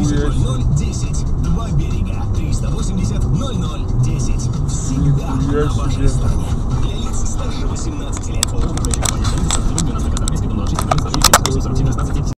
10 Два берега. 380 00 10. Всегда на вашей стороне.